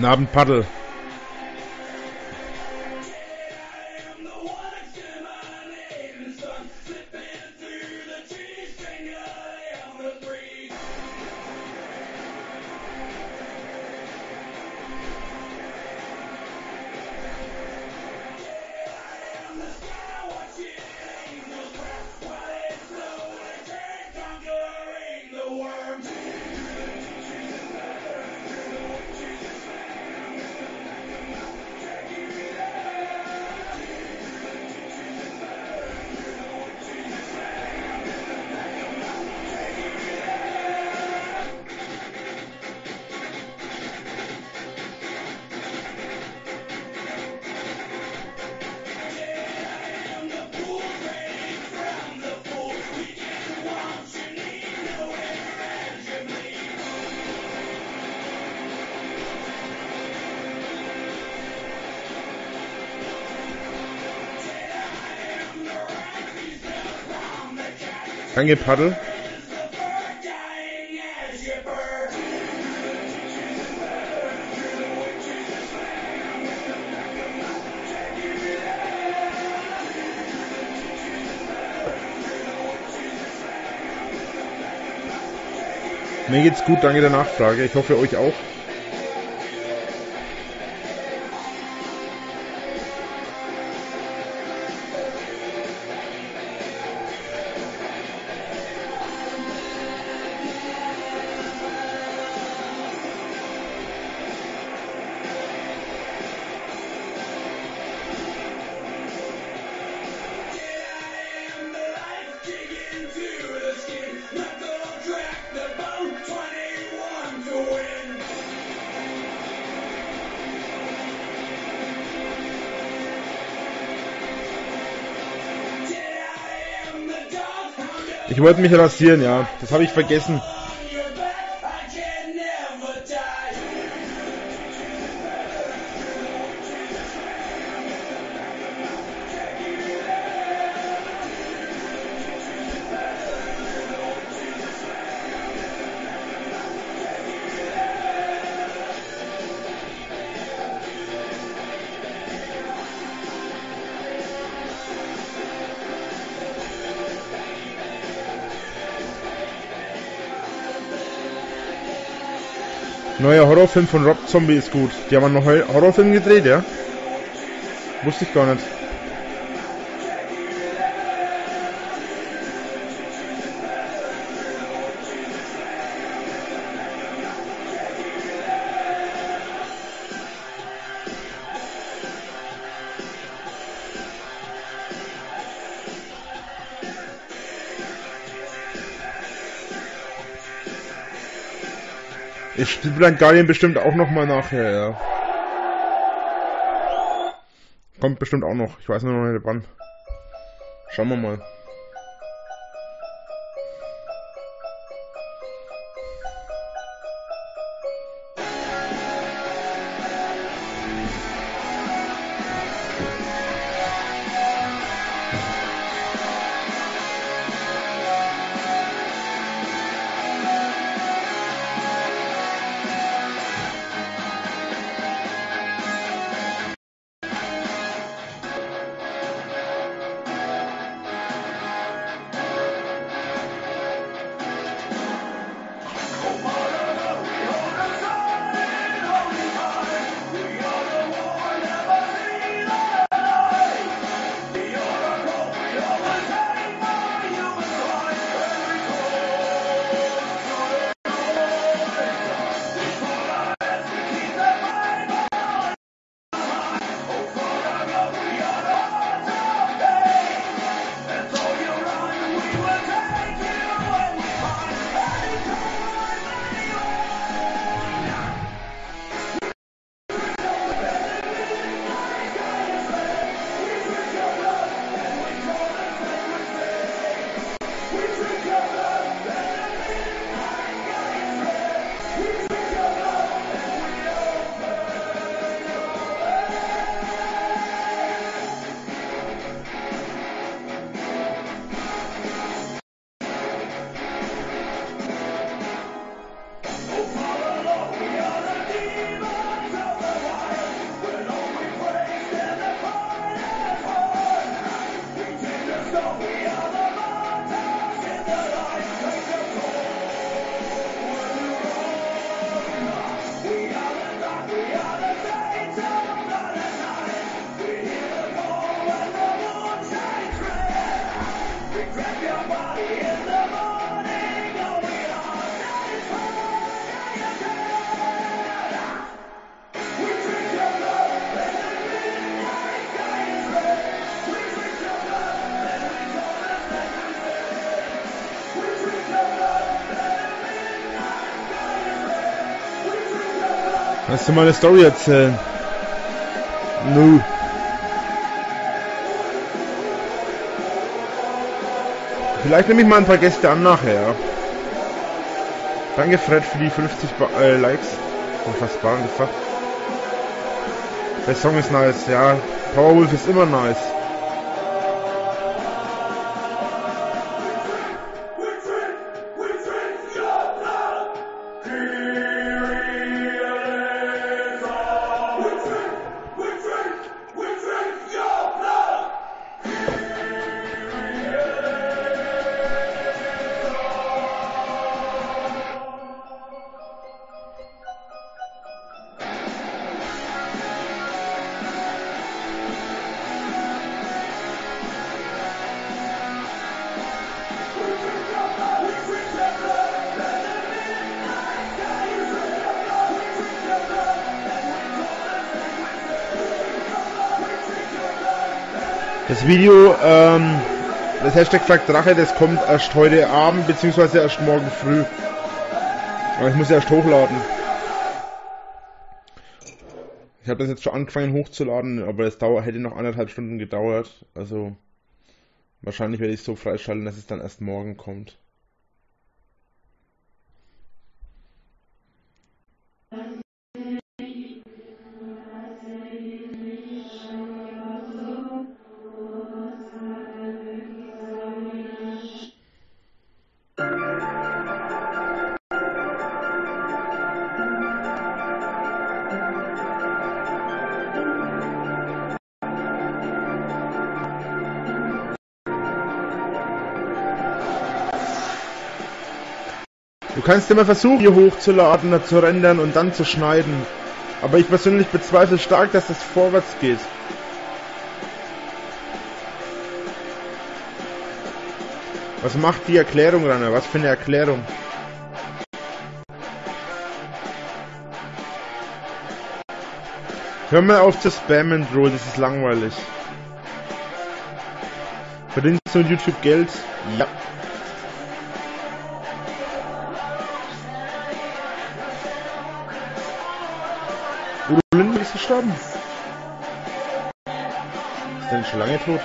Guten Paddel. Mir geht's gut, danke der Nachfrage. Ich hoffe euch auch. Ich wollte mich rasieren, ja. Das habe ich vergessen. Neuer Horrorfilm von Rob Zombie ist gut. Die haben einen Horrorfilm gedreht, ja? Wusste ich gar nicht. Ich spiele Guardian bestimmt auch noch mal nachher, ja. Kommt bestimmt auch noch. Ich weiß nur noch nicht wann. Schauen wir mal. Du mal eine Story erzählen? Nö. Vielleicht nehme ich mal ein paar Gäste an nachher. Danke Fred für die 50 ba äh, Likes. Unfassbar gesagt. Der Song ist nice, ja. Powerwolf ist immer nice. Das Video, ähm, das Hashtag Frag Drache, das kommt erst heute Abend, beziehungsweise erst morgen früh. Aber ich muss erst hochladen. Ich habe das jetzt schon angefangen hochzuladen, aber es hätte noch anderthalb Stunden gedauert. Also wahrscheinlich werde ich es so freischalten, dass es dann erst morgen kommt. Du kannst immer versuchen, hier hochzuladen, zu rendern und dann zu schneiden. Aber ich persönlich bezweifle stark, dass das vorwärts geht. Was macht die Erklärung, Rainer? Was für eine Erklärung? Hör mal auf zu spammen, Bro, das ist langweilig. Verdienst du mit YouTube Geld? Ja. Ist gestorben. Ist nicht schon lange tot?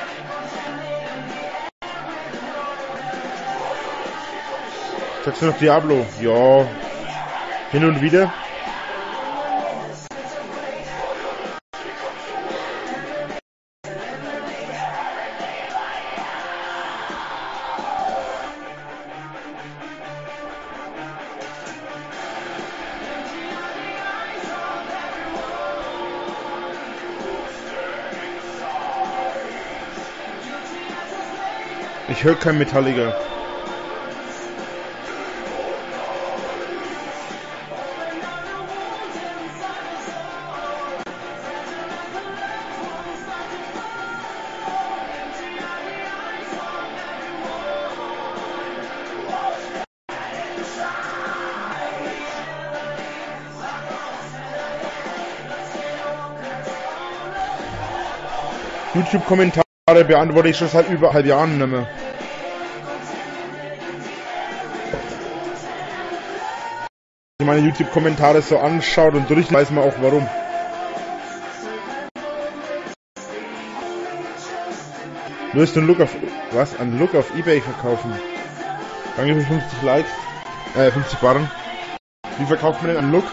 Sagst du noch Diablo? Ja. Hin und wieder. Höre kein Metallica. YouTube-Kommentare beantworte ich schon seit über halb Jahren nicht mehr. Meine YouTube-Kommentare so anschaut und durch, weiß man auch warum. Du wirst einen Look auf, was? Einen Look auf Ebay verkaufen. Danke für 50 Likes, äh, 50 Barren. Wie verkauft man denn einen Look?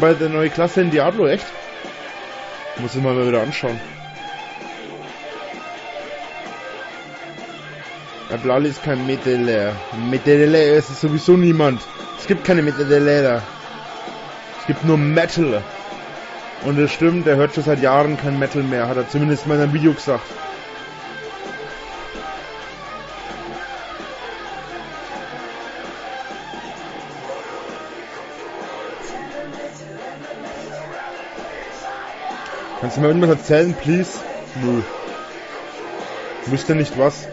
Es gibt bald eine neue Klasse in Diablo, echt? Muss ich mal wieder anschauen. Der Blali ist kein Meteller. Meteller ist sowieso niemand. Es gibt keine Meteller. Es gibt nur Metal. Und es stimmt, er hört schon seit Jahren kein Metal mehr, hat er zumindest in einem Video gesagt. Kannst du mir irgendwas erzählen, please? Nö. Wüsste nicht was.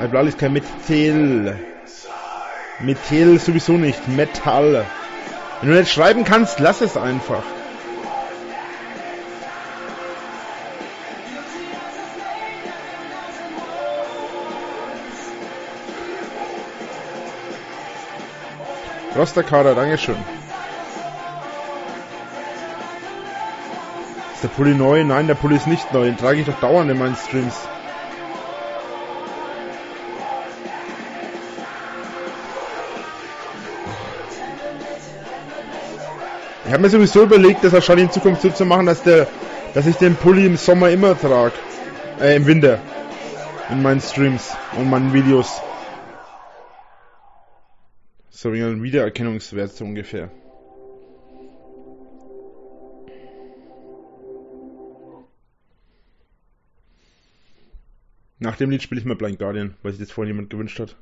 Alblal ist kein Methyl. Methyl sowieso nicht. Metall. Wenn du nicht schreiben kannst, lass es einfach. Rosterkader, Dankeschön. Ist der Pulli neu? Nein, der Pulli ist nicht neu. Den trage ich doch dauernd in meinen Streams. Ich habe mir sowieso überlegt, das wahrscheinlich in Zukunft so zu machen, dass der, dass ich den Pulli im Sommer immer trage. Äh, im Winter. In meinen Streams und meinen Videos. So wie ein Wiedererkennungswert so ungefähr. Nach dem Lied spiele ich mal Blind Guardian, weil sich das vorhin jemand gewünscht hat.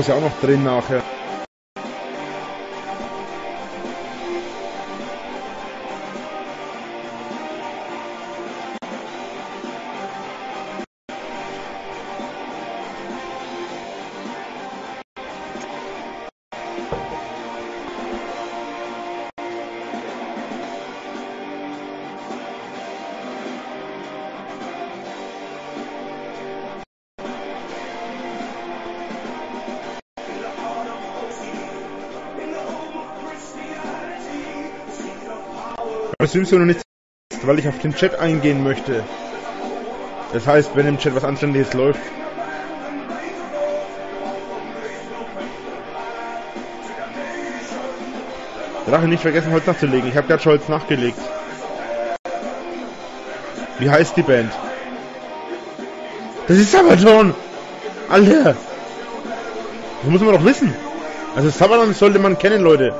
Muss ja auch noch drehen nachher. Streams noch nicht, weil ich auf den Chat eingehen möchte. Das heißt, wenn im Chat was Anständiges läuft. Drache nicht vergessen, Holz nachzulegen. Ich habe gerade Holz nachgelegt. Wie heißt die Band? Das ist Sabaton! Alter! Das muss man doch wissen. Also Sabaton sollte man kennen, Leute.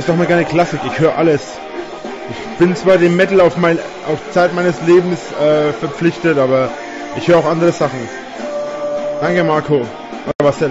Das ist doch mal keine Klassik, ich höre alles. Ich bin zwar dem Metal auf, mein, auf Zeit meines Lebens äh, verpflichtet, aber ich höre auch andere Sachen. Danke Marco. Oder was denn?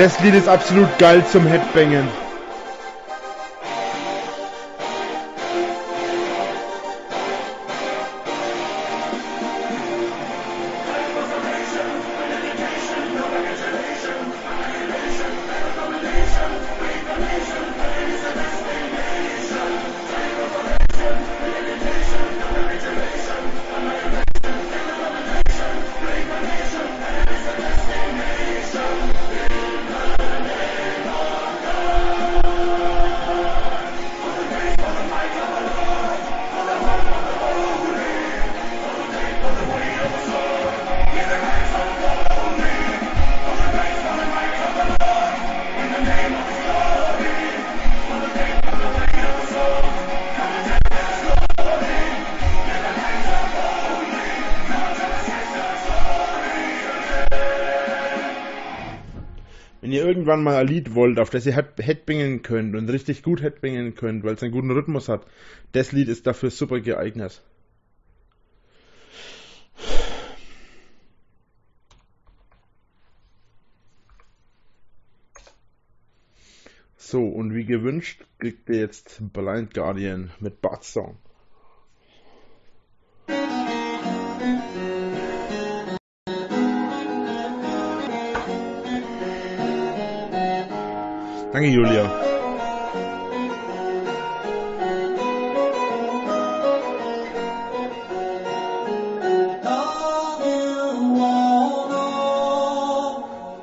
Das Lied ist absolut geil zum Headbangen. Irgendwann mal ein Lied wollt, auf das ihr headbingen könnt und richtig gut headbingen könnt, weil es einen guten Rhythmus hat, das Lied ist dafür super geeignet. So, und wie gewünscht kriegt ihr jetzt Blind Guardian mit Bart Song. Danke, Julia.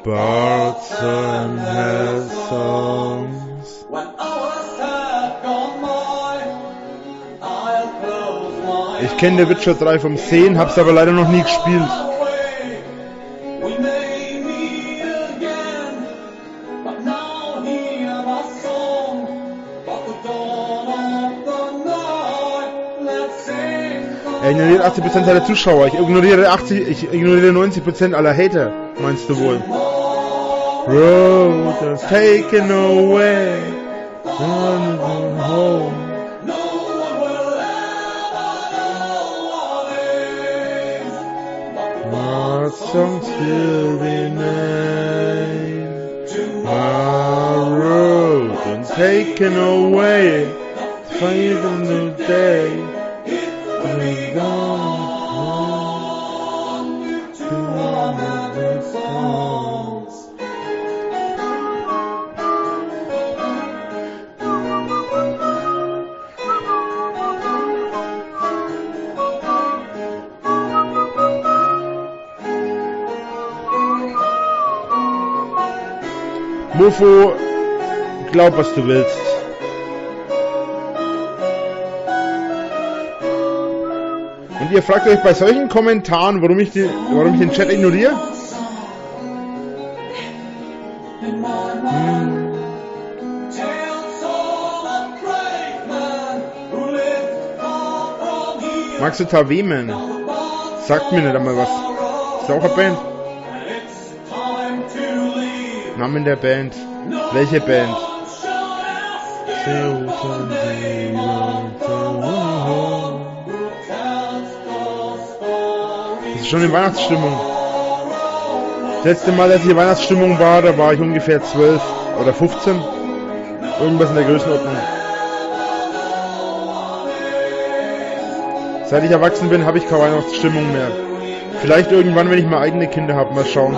Barton has songs. Ich kenne The Witcher 3 vom Sehen, hab's aber leider noch nie gespielt. Er ignoriert 80% aller Zuschauer. Ich ignoriere 80, ich ignoriere 90% aller Hater, meinst du wohl? Road is taken away. home. My song still remains. My road is taken away. Find a new day. Mofo, glaub was du willst. Und ihr fragt euch bei solchen Kommentaren, warum ich, die, warum ich den Chat ignoriere? Hm. Magst du Tavemen? Sagt mir nicht einmal was. Ist auch eine Band? Namen der Band. Welche Band? schon in Weihnachtsstimmung. Das letzte Mal, als ich in Weihnachtsstimmung war, da war ich ungefähr 12 oder 15. Irgendwas in der Größenordnung. Seit ich erwachsen bin, habe ich keine Weihnachtsstimmung mehr. Vielleicht irgendwann, wenn ich mal eigene Kinder habe, mal schauen.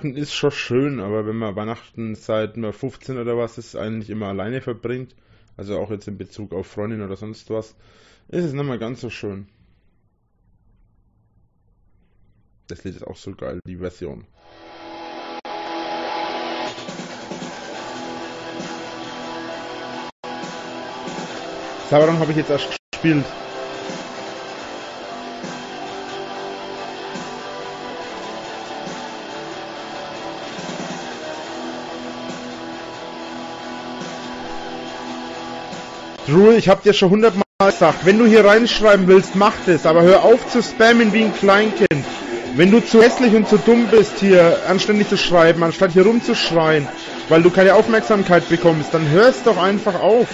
Weihnachten ist schon schön, aber wenn man Weihnachten seit 15 oder was ist, eigentlich immer alleine verbringt, also auch jetzt in Bezug auf Freundin oder sonst was, ist es nicht mal ganz so schön. Das Lied ist auch so geil, die Version. Sauron habe ich jetzt erst gespielt. Rule, ich hab dir schon hundertmal gesagt, wenn du hier reinschreiben willst, mach das, aber hör auf zu spammen wie ein Kleinkind. Wenn du zu hässlich und zu dumm bist, hier anständig zu schreiben, anstatt hier rumzuschreien, weil du keine Aufmerksamkeit bekommst, dann hörst doch einfach auf.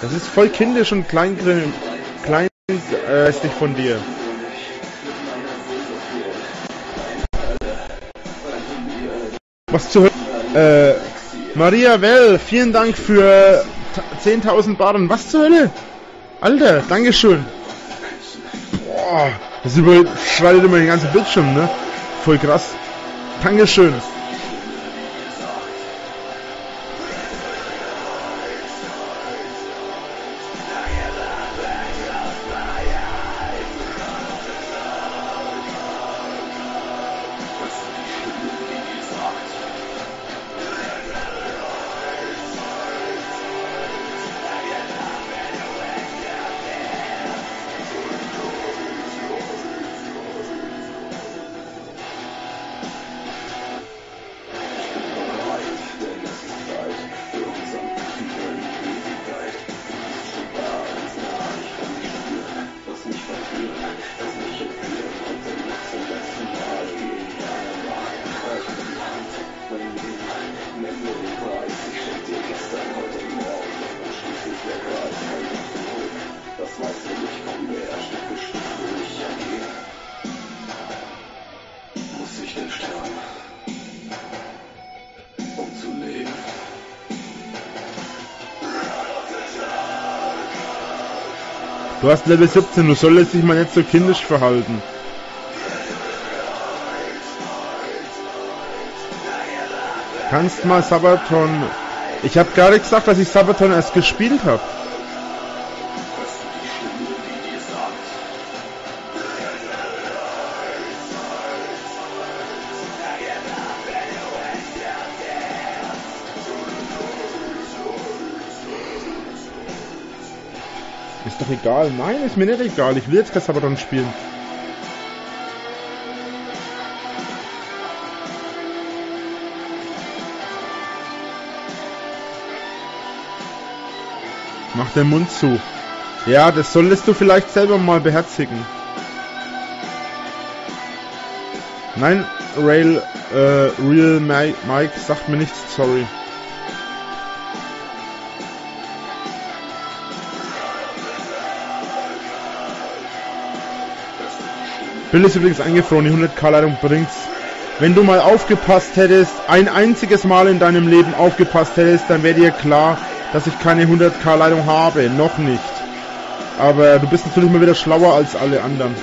Das ist voll kindisch und kleinstig klein, äh, von dir. Was zu hören? Äh, Maria Well, vielen Dank für 10.000 Barren. Was zur Hölle? Alter, Dankeschön. Boah. Das überschreitet immer den ganzen Bildschirm, ne? Voll krass. Dankeschön. Du hast Level 17, du solltest dich mal nicht so kindisch verhalten. Kannst mal Sabaton... Ich habe gerade gesagt, dass ich Sabaton erst gespielt habe. Egal. Nein, ist mir nicht egal. Ich will jetzt kein Sabaton spielen. Mach den Mund zu. Ja, das solltest du vielleicht selber mal beherzigen. Nein, Rail, äh, Real Mike sagt mir nichts, sorry. Bill ist übrigens eingefroren, die 100k-Leitung bringt's. Wenn du mal aufgepasst hättest, ein einziges Mal in deinem Leben aufgepasst hättest, dann wäre dir klar, dass ich keine 100k-Leitung habe. Noch nicht. Aber du bist natürlich mal wieder schlauer als alle anderen.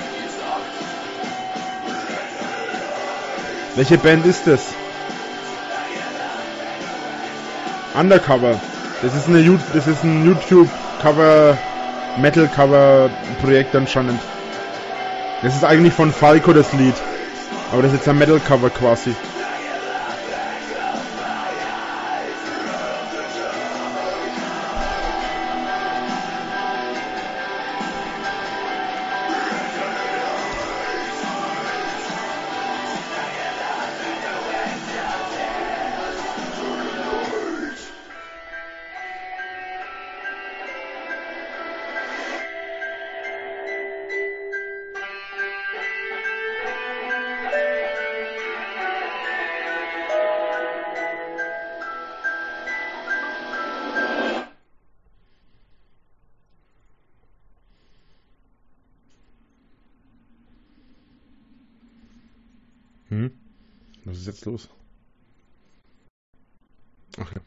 Welche Band ist das? Undercover. Das ist, eine, das ist ein YouTube-Cover, Metal-Cover-Projekt anscheinend. Das ist eigentlich von Falco das Lied. Aber das ist jetzt ein Metal-Cover quasi. Jetzt los? Okay.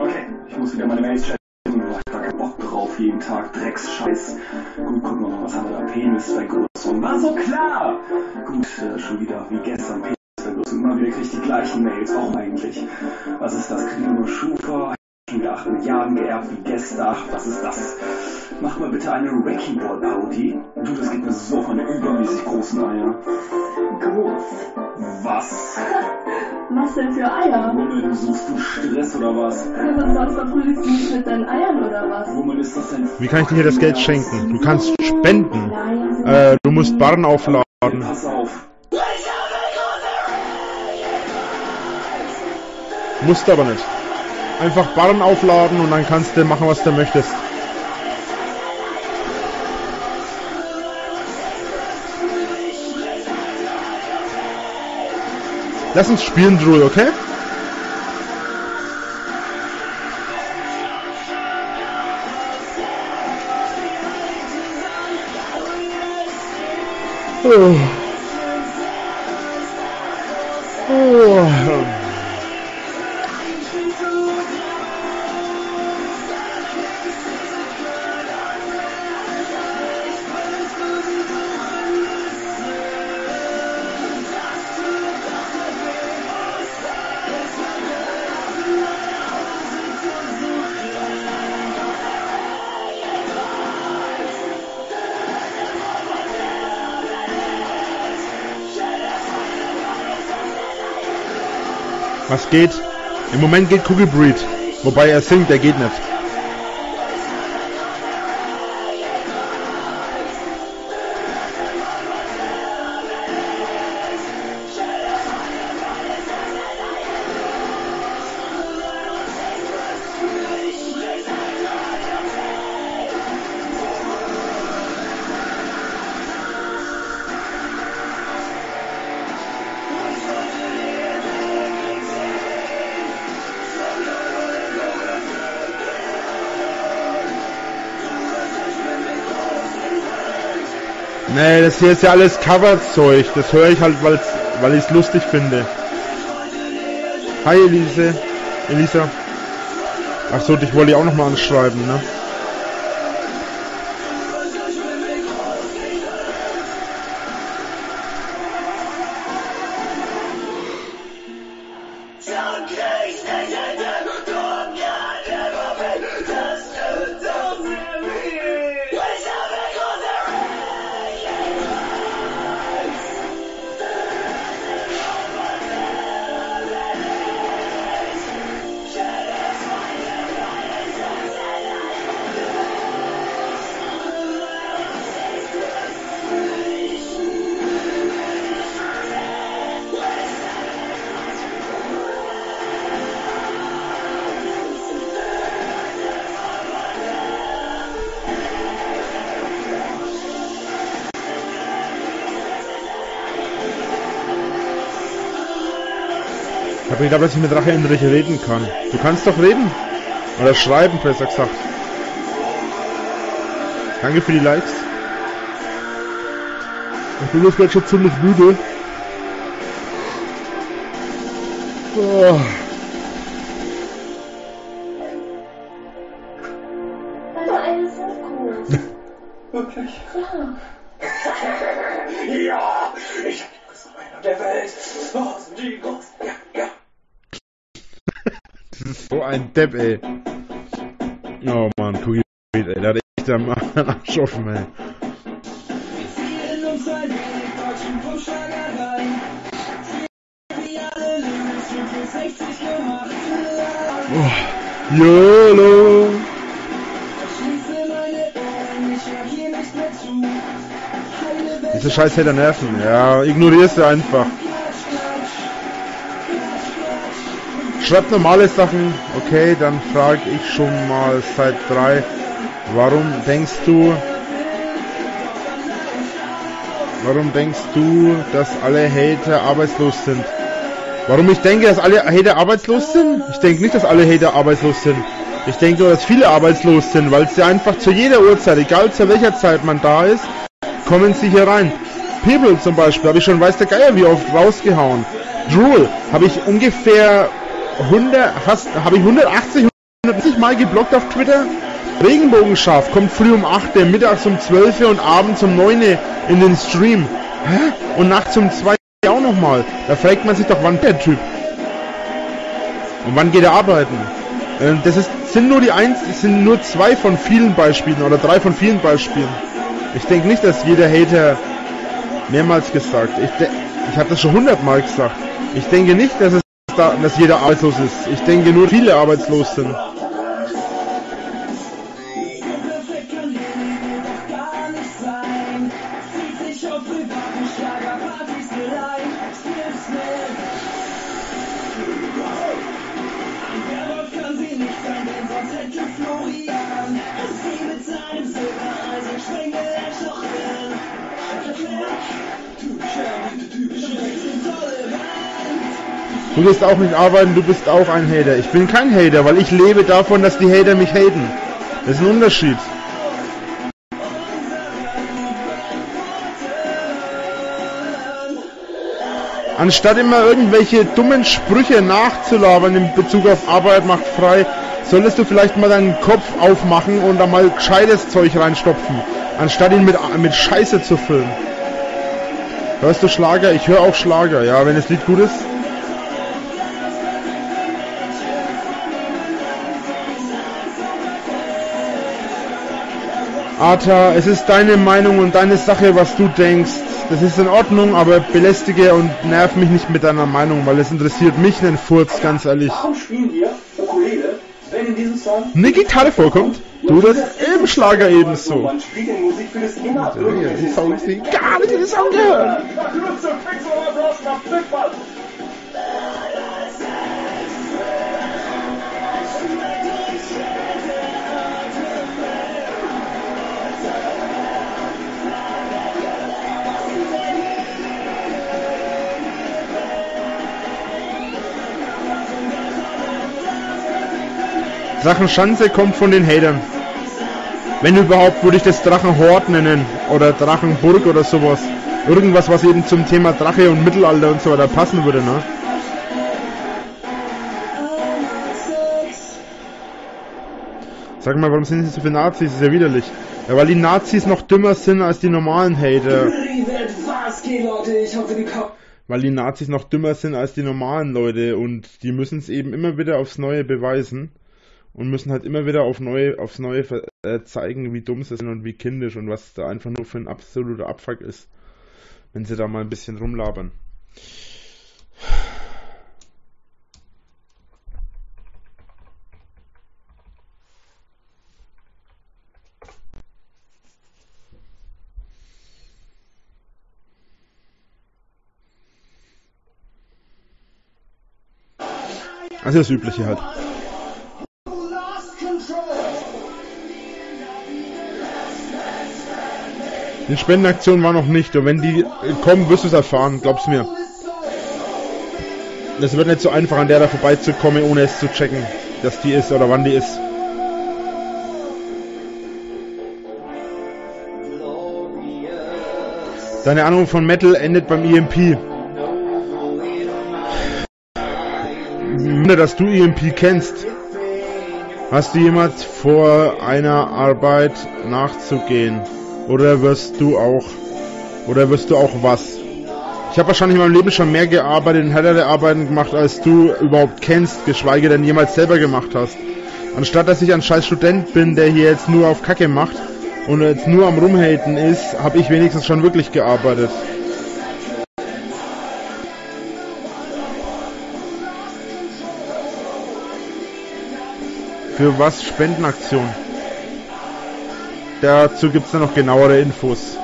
Okay, ich muss wieder meine Mails checken. Ich hab keinen Bock drauf, jeden Tag Drecksscheiß. Gut, wir mal, was haben wir da? Penis, Vergrößerung. War so klar! Gut, äh, schon wieder wie gestern Penisvergrößerung. Immer wieder krieg ich die gleichen Mails. Auch eigentlich. Was ist das? Kriegen nur Schufa? 8 Milliarden geerbt wie gestern. Was ist das? Mach mal bitte eine Wrecking Ball Parodie. Du, das gibt mir so von den übermäßig großen Eier. Groß. Was? Was denn für Eier? Woman, suchst du Stress oder was? Ja, was sonst verprügelst du mich mit deinen Eiern oder was? Woman, ist das denn... Wie kann ich dir hier das Geld schenken? Du kannst spenden. Äh, du musst Barren aufladen. Pass auf. Musst aber nicht. Einfach Barren aufladen und dann kannst du machen, was du möchtest. Lass uns spielen, Drew, okay? Oh. Was geht? Im Moment geht Cookie Breed. Wobei er singt, er geht nicht. Das hier ist ja alles Coverzeug. Das höre ich halt, weil's, weil ich es lustig finde. Hi Elise. Elisa. Achso, dich wollte ich auch nochmal anschreiben, ne? Ich habe gedacht, dass ich mit Rache Endrich reden kann. Du kannst doch reden. Oder schreiben, besser gesagt. Danke für die Likes. Ich bin jetzt gerade schon ziemlich müde. Oh. Depp, ey. Oh Mann, Breed, ey. Da hat echt am Arsch offen, ey. ziehen uns ein wenig deutschen Pumpschlager rein. Wie alle Lyrics für 60 gemacht. Oh. YOLO. Diese scheiß Hater nerven. Ja, ignorier sie einfach. Schreibt normale Sachen, okay, dann frage ich schon mal seit drei, warum denkst du, warum denkst du, dass alle Hater arbeitslos sind? Warum ich denke, dass alle Hater arbeitslos sind? Ich denke nicht, dass alle Hater arbeitslos sind. Ich denke nur, dass viele arbeitslos sind, weil sie einfach zu jeder Uhrzeit, egal zu welcher Zeit man da ist, kommen sie hier rein. People zum Beispiel, habe ich schon weiß der Geier wie oft rausgehauen. Drool habe ich ungefähr 100, fast, habe ich 180, 190 Mal geblockt auf Twitter. Regenbogenschaf kommt früh um 8, Uhr, mittags um 12 Uhr und abends um 9 Uhr in den Stream. Hä? Und nachts um 2 Uhr auch nochmal. Da fragt man sich doch, wann der Typ. Und wann geht er arbeiten? Äh, Das ist, sind nur die eins, sind nur zwei von vielen Beispielen oder drei von vielen Beispielen. Ich denke nicht, dass jeder Hater mehrmals gesagt. Ich, ich habe das schon hundertmal gesagt. Ich denke nicht, dass es da, dass jeder arbeitslos ist. Ich denke nur viele arbeitslos sind. Du gehst auch nicht arbeiten, du bist auch ein Hater. Ich bin kein Hater, weil ich lebe davon, dass die Hater mich haten. Das ist ein Unterschied. Anstatt immer irgendwelche dummen Sprüche nachzulabern in Bezug auf Arbeit macht frei, solltest du vielleicht mal deinen Kopf aufmachen und da mal gescheites Zeug reinstopfen, anstatt ihn mit, mit Scheiße zu füllen. Hörst du Schlager? Ich höre auch Schlager, ja, wenn das Lied gut ist. Arta, es ist deine Meinung und deine Sache, was du denkst. das ist in Ordnung, aber belästige und nerv mich nicht mit deiner Meinung, weil es interessiert mich einen Furz, ganz ehrlich. Warum spielen wir Ukulele, wenn in diesem Song Eine Gitarre vorkommt, du das im Schlager ebenso. Man spielt in Musik für das immer Ja, die Songs, die gar nicht in den Song gehören. Drachenschanze kommt von den Hatern. Wenn überhaupt, würde ich das Drachenhort nennen. Oder Drachenburg oder sowas. Irgendwas, was eben zum Thema Drache und Mittelalter und so weiter passen würde, ne? Sag mal, warum sind sie so viele Nazis? Das ist ja widerlich. Ja, weil die Nazis noch dümmer sind als die normalen Hater. Weil die Nazis noch dümmer sind als die normalen Leute und die müssen es eben immer wieder aufs Neue beweisen und müssen halt immer wieder auf neue, aufs Neue äh, zeigen, wie dumm sie sind und wie kindisch und was da einfach nur für ein absoluter Abfuck ist, wenn sie da mal ein bisschen rumlabern. Also das Übliche halt. Die Spendenaktion war noch nicht und wenn die kommen, wirst du es erfahren, glaub's mir. Das wird nicht so einfach, an der da vorbeizukommen, ohne es zu checken, dass die ist oder wann die ist. Deine Ahnung von Metal endet beim EMP. Wunder, dass du EMP kennst. Hast du jemals vor einer Arbeit nachzugehen? Oder wirst du auch, oder wirst du auch was? Ich habe wahrscheinlich in meinem Leben schon mehr gearbeitet und härtere Arbeiten gemacht, als du überhaupt kennst, geschweige denn jemals selber gemacht hast. Anstatt dass ich ein scheiß Student bin, der hier jetzt nur auf Kacke macht und jetzt nur am Rumhaten ist, habe ich wenigstens schon wirklich gearbeitet. Für was Spendenaktion? Dazu gibt es dann noch genauere Infos.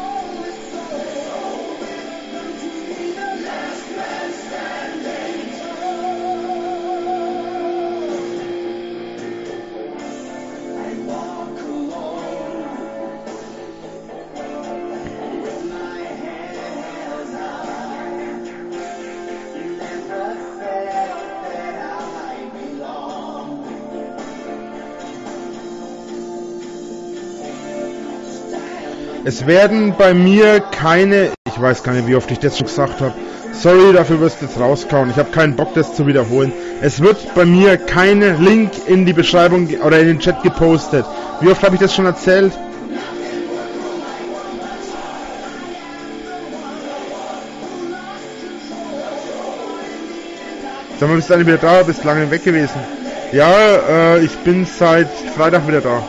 Es werden bei mir keine, ich weiß gar nicht, wie oft ich das schon gesagt habe. Sorry, dafür wirst du jetzt rauskauen. Ich habe keinen Bock, das zu wiederholen. Es wird bei mir keine Link in die Beschreibung oder in den Chat gepostet. Wie oft habe ich das schon erzählt? Sag mal, bist du eigentlich wieder da? Bist lange weg gewesen. Ja, äh, ich bin seit Freitag wieder da.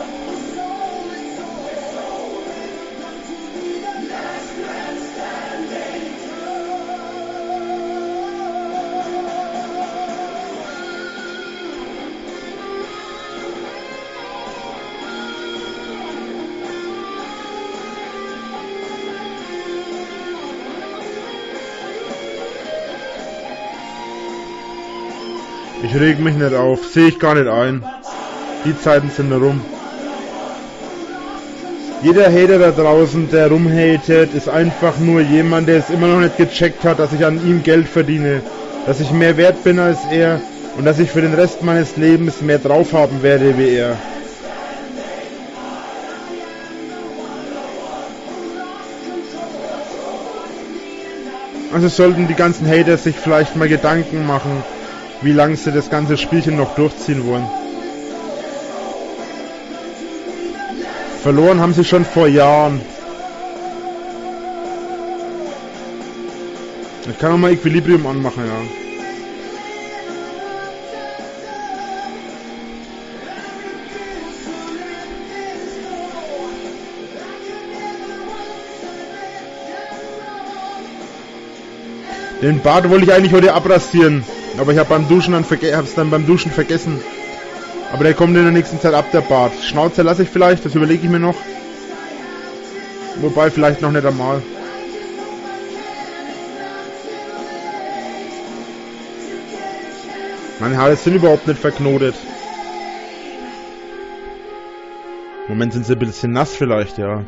Reg mich nicht auf, sehe ich gar nicht ein. Die Zeiten sind rum. Jeder Hater da draußen, der rumhatet, ist einfach nur jemand, der es immer noch nicht gecheckt hat, dass ich an ihm Geld verdiene, dass ich mehr wert bin als er und dass ich für den Rest meines Lebens mehr drauf haben werde wie er. Also sollten die ganzen Hater sich vielleicht mal Gedanken machen, wie lange sie das ganze Spielchen noch durchziehen wollen. Verloren haben sie schon vor Jahren. Ich kann auch mal Equilibrium anmachen, ja. Den Bart wollte ich eigentlich heute abrasieren, aber ich habe beim Duschen dann hab's dann beim Duschen vergessen. Aber der kommt in der nächsten Zeit ab, der Bart. Schnauze lasse ich vielleicht, das überlege ich mir noch. Wobei vielleicht noch nicht einmal. Meine Haare sind überhaupt nicht verknotet. Im Moment sind sie ein bisschen nass vielleicht. Ja,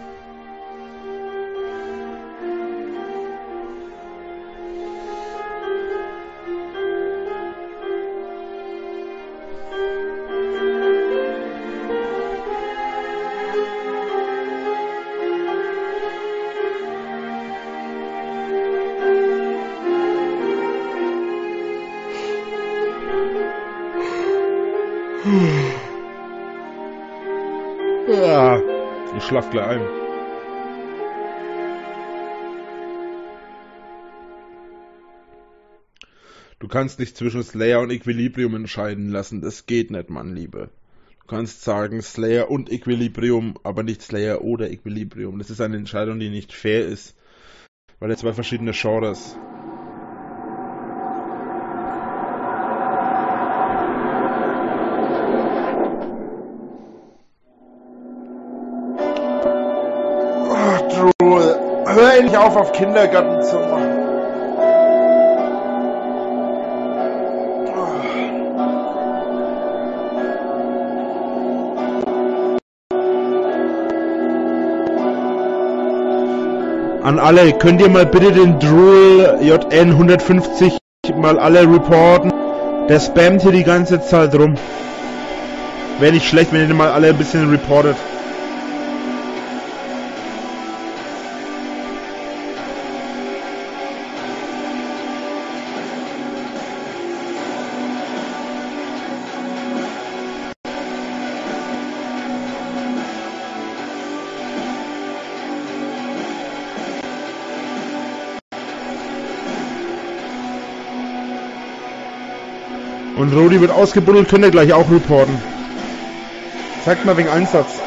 gleich ein. Du kannst nicht zwischen Slayer und Equilibrium entscheiden lassen. Das geht nicht, Mann, Liebe. Du kannst sagen Slayer und Equilibrium, aber nicht Slayer oder Equilibrium. Das ist eine Entscheidung, die nicht fair ist. Weil er zwei verschiedene Genres. Auf, auf Kindergarten zu machen. An alle, könnt ihr mal bitte den Drool JN 150 mal alle reporten? Der spammt hier die ganze Zeit rum. Wäre nicht schlecht, wenn ihr den mal alle ein bisschen reportet. Rodi wird ausgebuddelt, könnt ihr gleich auch reporten. Zeigt mal wegen Einsatz.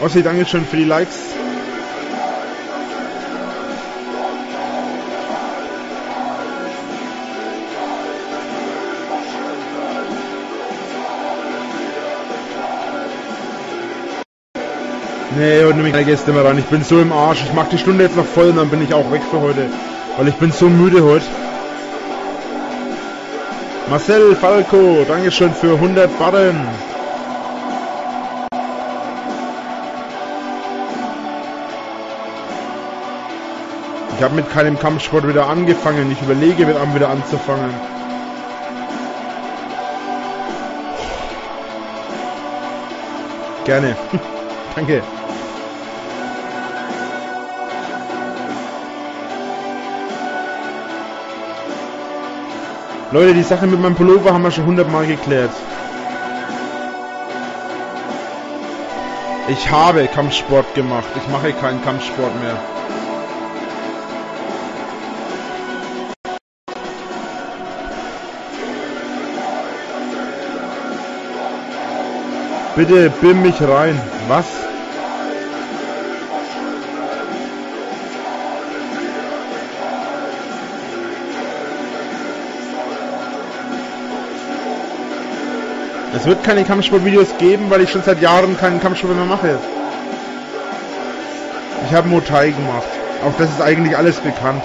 Ossi, Dankeschön für die Likes. Nee, heute nehme ich keine Gäste mehr ran. Ich bin so im Arsch. Ich mache die Stunde jetzt noch voll und dann bin ich auch weg für heute. Weil ich bin so müde heute. Marcel Falco, Dankeschön für 100 Barren. Ich habe mit keinem Kampfsport wieder angefangen. Ich überlege, mit einem wieder anzufangen. Gerne. Danke. Leute, die Sache mit meinem Pullover haben wir schon hundertmal geklärt. Ich habe Kampfsport gemacht. Ich mache keinen Kampfsport mehr. Bitte bimm mich rein. Was? Es wird keine Kampfsportvideos geben, weil ich schon seit Jahren keinen Kampfsport mehr mache. Ich habe Muay Thai gemacht. Auch das ist eigentlich alles bekannt.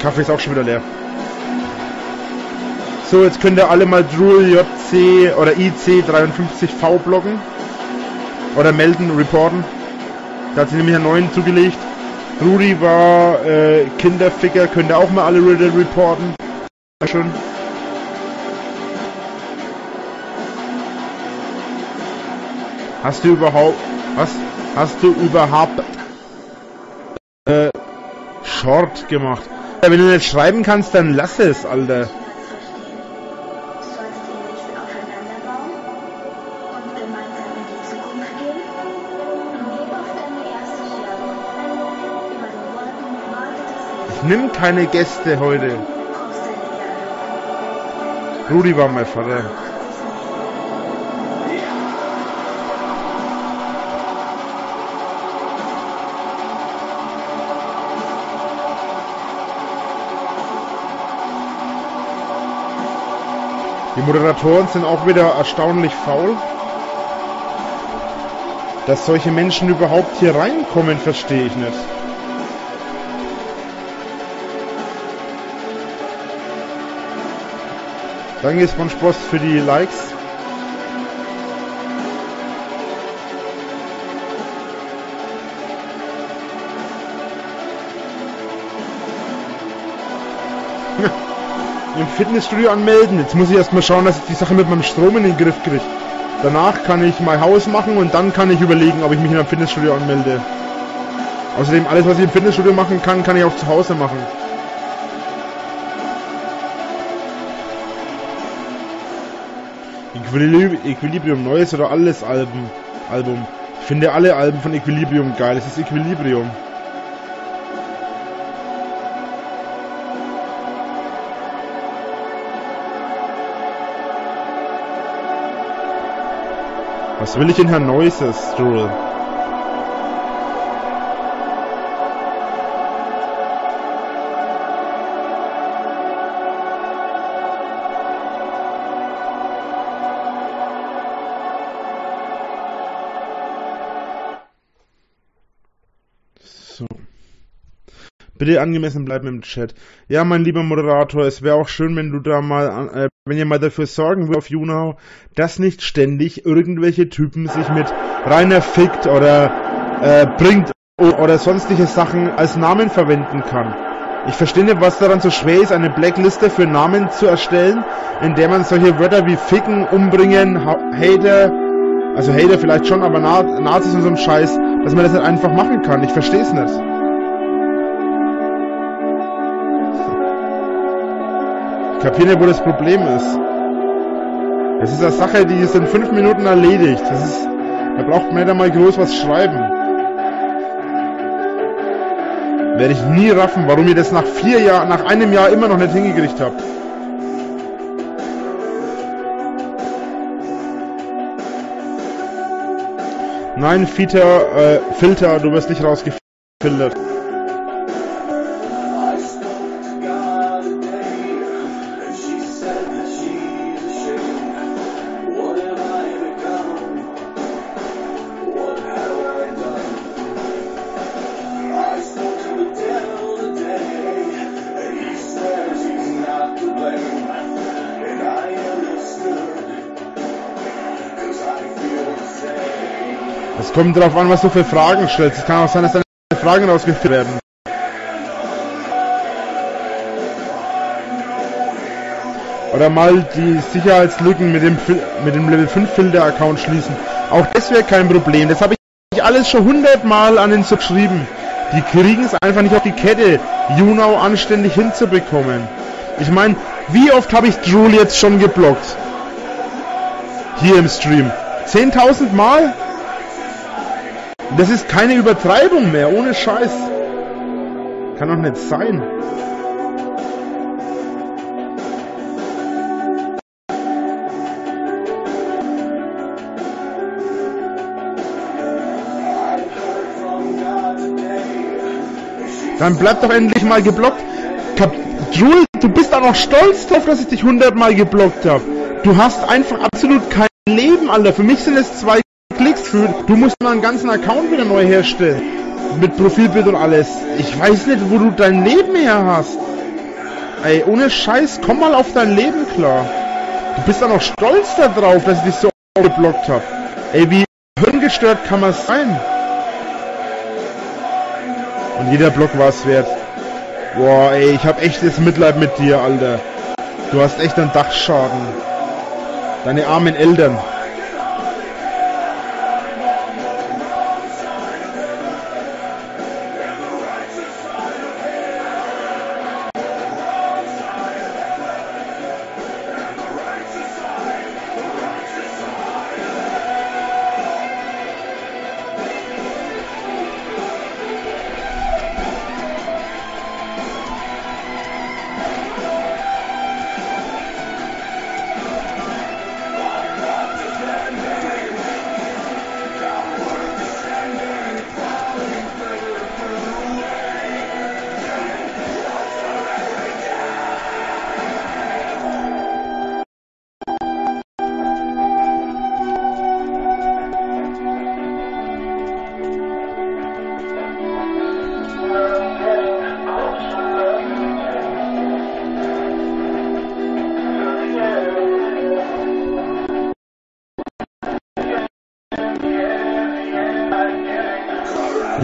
Kaffee ist auch schon wieder leer. So, jetzt könnt ihr alle mal Drool JC oder IC53V blocken. Oder melden, reporten. Da hat sie nämlich einen neuen zugelegt. Rudi war äh, Kinderficker, könnt ihr auch mal alle reporten. Sehr schön. Hast du überhaupt. Was? Hast du überhaupt. Äh, Short gemacht? Ja, wenn du nicht schreiben kannst, dann lass es, Alter. Ich nimm keine Gäste heute. Rudi war mein Vater. Die Moderatoren sind auch wieder erstaunlich faul. Dass solche Menschen überhaupt hier reinkommen, verstehe ich nicht. Danke SpongeBoss für die Likes. Im Fitnessstudio anmelden. Jetzt muss ich erstmal schauen, dass ich die Sache mit meinem Strom in den Griff kriege. Danach kann ich mein Haus machen und dann kann ich überlegen, ob ich mich in einem Fitnessstudio anmelde. Außerdem, alles was ich im Fitnessstudio machen kann, kann ich auch zu Hause machen. Equilib Equilibrium, neues oder alles Album. Album. Ich finde alle Alben von Equilibrium geil. Es ist Equilibrium. Was will ich in Herrn Noises, Stroll? So. Bitte angemessen bleiben im Chat. Ja, mein lieber Moderator, es wäre auch schön, wenn du da mal, äh, wenn ihr mal dafür sorgen würdet auf Junau, dass nicht ständig irgendwelche Typen sich mit Rainer fickt oder äh, bringt oder sonstige Sachen als Namen verwenden kann. Ich verstehe nicht, was daran so schwer ist, eine Blackliste für Namen zu erstellen, in der man solche Wörter wie ficken, umbringen, ha Hater, also Hater vielleicht schon, aber Na Nazis und so ein Scheiß, dass man das nicht einfach machen kann. Ich verstehe es nicht. Kapiere wo das Problem ist. Das ist eine Sache, die ist in fünf Minuten erledigt. Das ist, da braucht man nicht einmal groß was schreiben. Werde ich nie raffen, warum ihr das nach vier Jahren, nach einem Jahr immer noch nicht hingekriegt habt. Nein, Filter, äh, Filter, du wirst nicht rausgefiltert. Kommt darauf an, was du für Fragen stellst. Es kann auch sein, dass deine Fragen rausgeführt werden. Oder mal die Sicherheitslücken mit dem, mit dem Level 5 Filter Account schließen. Auch das wäre kein Problem. Das habe ich alles schon hundertmal an den geschrieben. Die kriegen es einfach nicht auf die Kette, Junau anständig hinzubekommen. Ich meine, wie oft habe ich Drool jetzt schon geblockt? Hier im Stream. 10.000 Mal? Das ist keine Übertreibung mehr, ohne Scheiß. Kann doch nicht sein. Dann bleib doch endlich mal geblockt. Kap Jule, du bist auch noch stolz drauf, dass ich dich hundertmal geblockt habe. Du hast einfach absolut kein Leben, Alter. Für mich sind es zwei Klicks. Für, du musst mal einen ganzen Account wieder neu herstellen. Mit Profilbild und alles. Ich weiß nicht, wo du dein Leben her hast. Ey, ohne Scheiß, komm mal auf dein Leben klar. Du bist auch noch stolz darauf, dass ich dich so geblockt habe. Ey, wie hirngestört kann man sein? Und jeder Block war es wert. Boah, ey, ich hab echtes Mitleid mit dir, Alter. Du hast echt einen Dachschaden. Deine armen Eltern.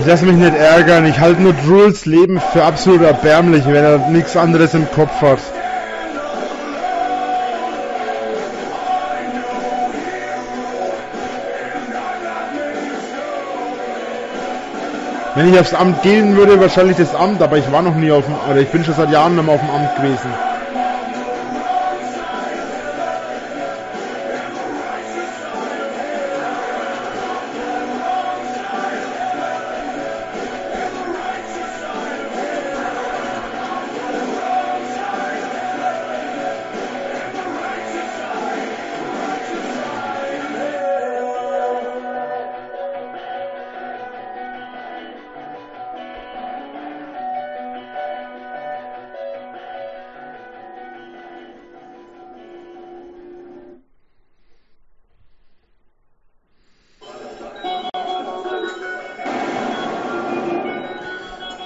Ich lasse mich nicht ärgern. Ich halte nur Druls Leben für absolut erbärmlich, wenn er nichts anderes im Kopf hat. Wenn ich aufs Amt gehen würde, wahrscheinlich das Amt, aber ich war noch nie auf dem, oder ich bin schon seit Jahren nicht mehr auf dem Amt gewesen.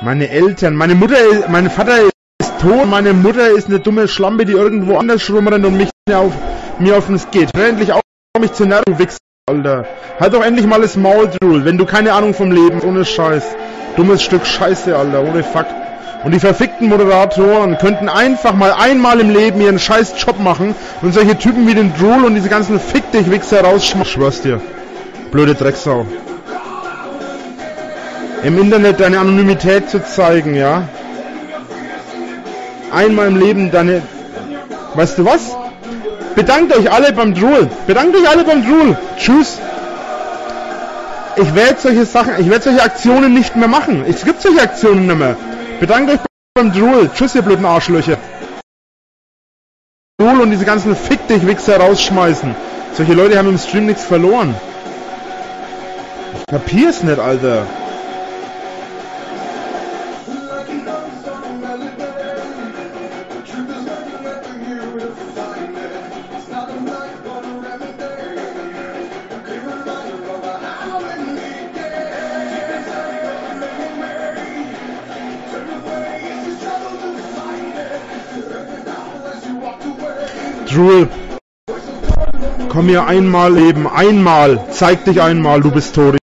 Meine Eltern, meine Mutter, mein Vater ist tot, meine Mutter ist eine dumme Schlampe, die irgendwo anders rumrennt und mich auf, mir auf den geht. Hör endlich auf, mich zu nerven, du Wichser, Alter. Halt doch endlich mal das Maul, Drew, wenn du keine Ahnung vom Leben ohne Scheiß. Dummes Stück Scheiße, Alter, ohne Fuck. Und die verfickten Moderatoren könnten einfach mal einmal im Leben ihren scheiß Job machen und solche Typen wie den Drool und diese ganzen Fick dich Wichser rausschmeißen. Ich schwör's dir. Blöde Drecksau im Internet deine Anonymität zu zeigen, ja. Einmal im Leben deine, weißt du was? Bedankt euch alle beim Drool. Bedankt euch alle beim Drool. Tschüss. Ich werde solche Sachen, ich werde solche Aktionen nicht mehr machen. Es gibt solche Aktionen nicht mehr. Bedankt euch beim Drool. Tschüss, ihr blöden Arschlöcher. Drool und diese ganzen Fick dich Wichser rausschmeißen. Solche Leute haben im Stream nichts verloren. Ich kapier's nicht, Alter. Drool, komm hier einmal leben, einmal, zeig dich einmal, du bist tot.